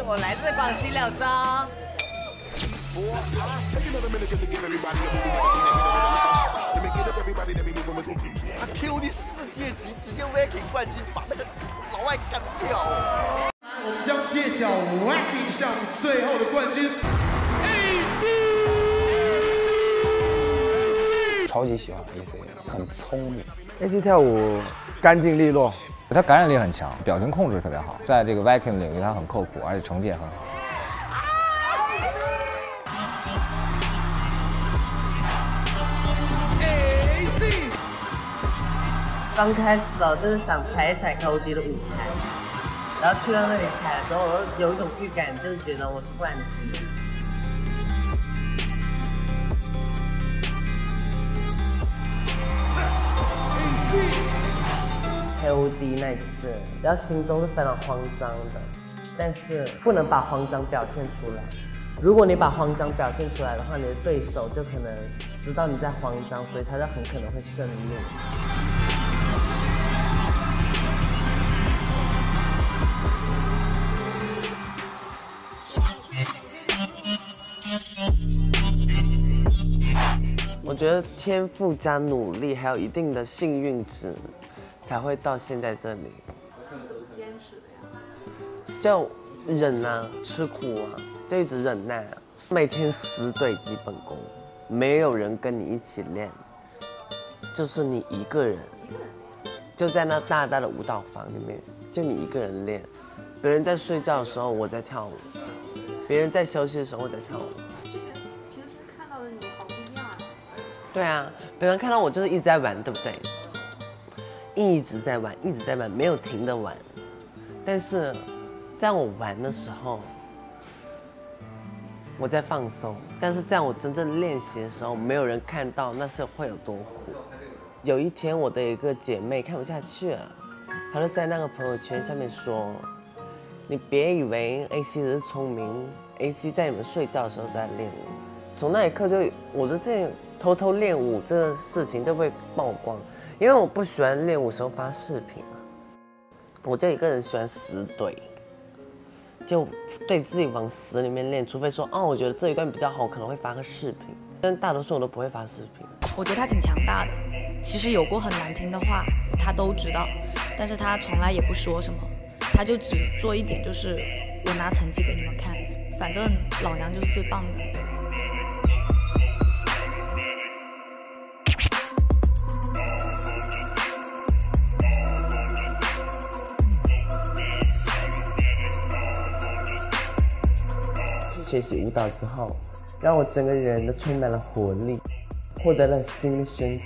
西，我来自广西柳州。他 Q 的世界级直接 Waking 冠军，把那个老外干掉。我们将揭晓 Waking 项目最后的冠军。超级喜欢 AC，很聪明。AC 跳舞干净利落，他感染力很强，表情控制特别好，在这个 Viking 领域他很刻苦，而且成绩也很好。刚开始哦，就是想踩一踩 KOD 的舞台，然后去到那里踩了之后，我有一种预感，就是觉得我是冠军。Od 那一次，然后心中是非常慌张的，但是不能把慌张表现出来。如果你把慌张表现出来的话，你的对手就可能知道你在慌张，所以他就很可能会胜利。我觉得天赋加努力，还有一定的幸运值，才会到现在这里。怎么坚持的呀？就忍啊，吃苦啊，就一直忍耐啊，每天死对基本功，没有人跟你一起练，就是你一个人，就在那大大的舞蹈房里面，就你一个人练。别人在睡觉的时候，我在跳舞；别人在休息的时候，我在跳舞。这个平时看到的你好不一样啊对啊，别人看到我就是一直在玩，对不对？一直在玩，一直在玩，没有停的玩。但是，在我玩的时候，我在放松；但是在我真正练习的时候，没有人看到那是会有多苦。有一天，我的一个姐妹看不下去了，她就在那个朋友圈下面说：“你别以为 AC 是聪明，AC 在你们睡觉的时候在练舞。”从那一刻就，我的这。偷偷练舞这个事情就被曝光，因为我不喜欢练舞时候发视频我就一个人喜欢死怼，就对自己往死里面练，除非说哦，我觉得这一段比较好，我可能会发个视频，但大多数我都不会发视频。我觉得他挺强大的，其实有过很难听的话，他都知道，但是他从来也不说什么，他就只做一点，就是我拿成绩给你们看，反正老娘就是最棒的。学习舞蹈之后，让我整个人都充满了活力，获得了新的身体。